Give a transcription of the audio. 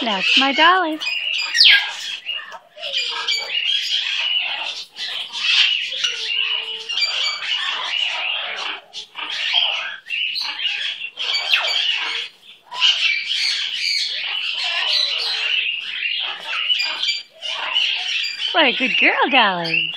That's my dolly. What a good girl, Dolly.